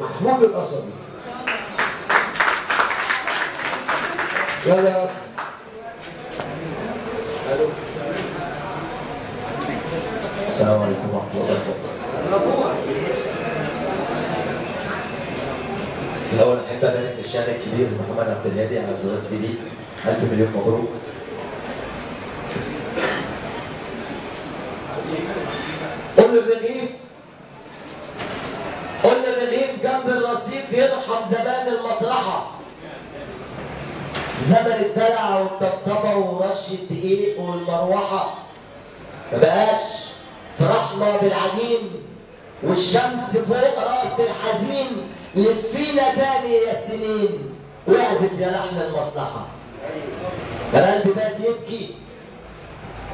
محمود القصبي يلا يا. السلام عليكم ورحمة الله وبركاته. الأول أحب أبارك للشاعر الكبير محمد عبد الهادي على الجديد ألف مليون مبروك. قول الرغيف جنب الرصيف يرحم زمان المطرحة. زمن الدلع والطبطبة ورش الدقيق والمروحة. ما بقاش فرحنا بالعجين والشمس فوق رأس الحزين. لفينا تاني يا سنين. واعزف يا لحن المصلحة. أنا قلبي بات يبكي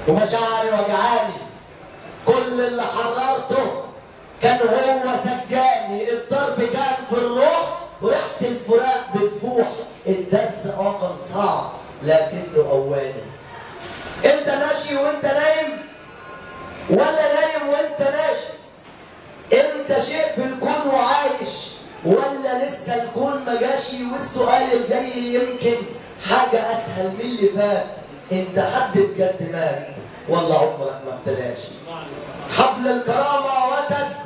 ومشاعري وجعاني. كل اللي حررته كان هو سجاني. وريحة الفراق بتفوح الدرس آه كان صعب لكنه قواني. انت ماشي وانت نايم؟ ولا نايم وانت ماشي؟ انت شيء في الكون وعايش ولا لسه الكون ما جاشي والسؤال الجاي يمكن حاجة أسهل من اللي فات. انت حد بجد مات؟ ولا عمرك ما ابتداش حبل الكرامة وتد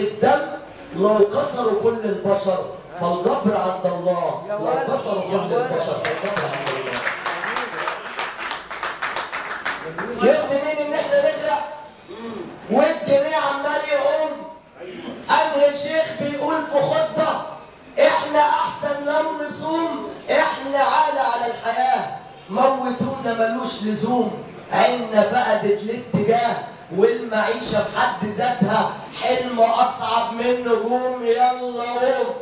الدم لو كسروا كل البشر فالجبر عند الله. لو كسروا كل البشر فالجبر عند الله. يرضي مين ان إحنا نغرق؟ والجميع عمال يقوم انهي الشيخ بيقول في خطبة إحنا أحسن لو نصوم إحنا عالة على الحياة. موتونا ملوش لزوم. عيننا فقدت الاتجاه. والمعيشة بحد ذاتها حلم أصعب من نجوم. يلا قوم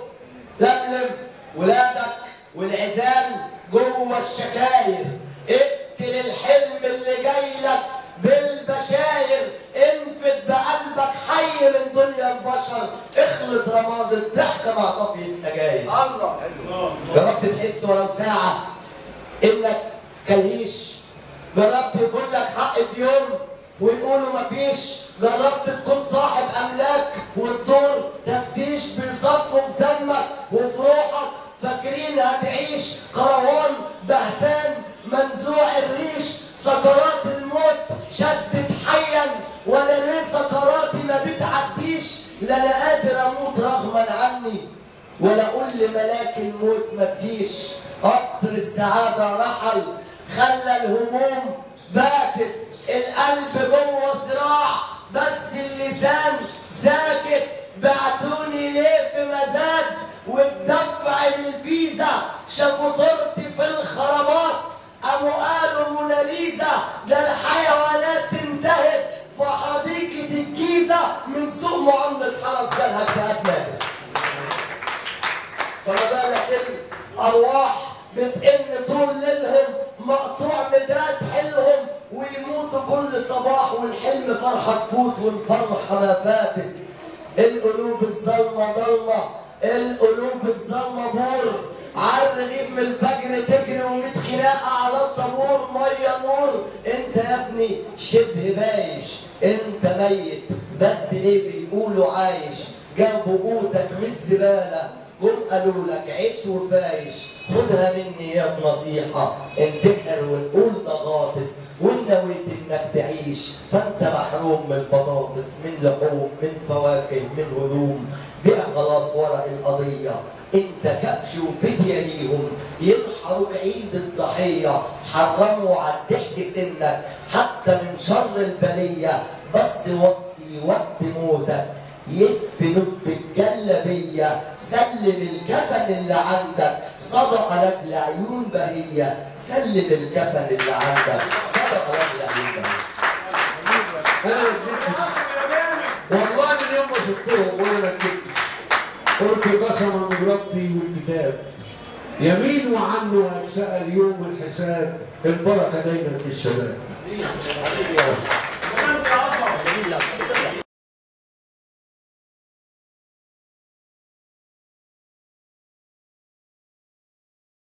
لملم ولادك والعزال جوه الشكاير. اقتل الحلم اللي جاي لك بالبشاير. انفد بقلبك حي من دنيا البشر. اخلط رماد الضحكة مع طفي السجاير. الله. جربت تحس ولو ساعة إنك كليش جربت يكون لك حق في يوم ويقولوا مفيش جربت تكون صاحب أملاك والدور تفتيش بيصفوا في دمك وفي روحك. فاكرين هتعيش كروان بهتان منزوع الريش. سكرات الموت شدت حيا وأنا ليه سكراتي ما بتعديش؟ لا أنا قادر أموت رغما عني ولا أقول لملاك الموت ما تجيش. قطر السعادة رحل خلى الهموم باتت القلب بس اللسان ساكت بعتوني ليه في مزاد والدفع بالفيزا شافوا صورتي في الخرابات قاموا قالوا موناليزا ده الحيوانات انتهت في حديقة الجيزة من سوق معاملة حرس جالها اجتهاد ماتت فما بالك الارواح بتئن طول ليلهم مقطوع ويموتوا كل صباح والحلم فرحه تفوت والفرحة ما فاتت. القلوب الظلمة ضلمه القلوب الظلمة بور. على الرغيف من الفجر تجري وميت خناقة على الصبور مية نور. انت يا ابني شبه بايش؟ انت ميت بس ليه بيقولوا عايش؟ جابوا قوتك من الزباله جم قالوا لك عيش وفايش. خدها مني يا نصيحة انتحر ونقول تعيش فانت محروم من البطاطس من لحوم من فواكه من هدوم. بيع خلاص ورق القضية. انت كبش وفدية ليهم ينحروا بعيد الضحية. حرموا على الضحك سنك حتى من شر البلية. بس وصي وقت موتك. يدفنوا بالجلبية سلم الكفن اللي عندك. صدق لك لعيون بهية. سلم الكفن اللي عندك. صدق لك لعيون بهية. والله من يوم ما شفتهم وأنا ركبت قلت قسما من ربي والكتاب. يمين وعنه هتسأل يوم الحساب البركه دايما في الشباب.